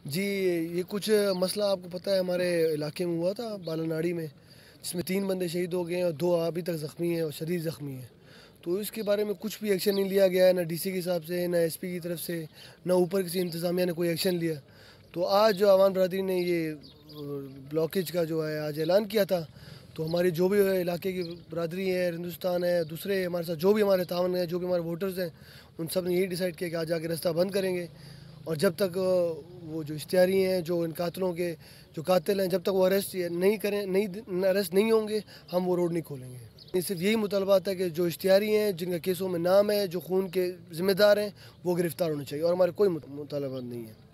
जी, ये कुछ मसला आपको पता है, हमारे इलाके में हुआ था, बालानाड़ी में, जिसमें तीन बंदे शहीद हो गए हैं और दो अभी तक ज़ख्मी हैं और शदीद ज़ख्मी हैं। तो इसके बारे में कुछ भी एक्शन नहीं लिया गया है, ना डीसी के हिसाब से, ना एसपी की तरफ़ से, ना ऊपर किसी इंतज़ामिया ने कोई एक्शन लिया। तो आज जो अवान बरदरी ने ये ब्लॉकेज का जो है, आज ऐलान किया था तो हमारी जो भी इलाके की बरदरी है, हिंदुस्तान है, दूसरे हमारे साथ जो भी हमारे तावन हैं, जो भी हमारे वोटर्स हैं, उन सबने यही डिसाइड किया कि आज जाके रास्ता बंद करेंगे। और जब तक वो जो इश्तारी हैं, जो इन कातलों के, जो कातिल हैं, जब तक वो अरेस्ट नहीं करें, नहीं अरेस्ट नहीं होंगे, हम वो रोड नहीं खोलेंगे। सिर्फ़ यही मुतालबात था कि जो इश्तारी हैं, जिनका केसों में नाम है, जो खून के ज़िम्मेदार हैं, वो गिरफ़्तार होने चाहिए और हमारे कोई मुतालबा नहीं है।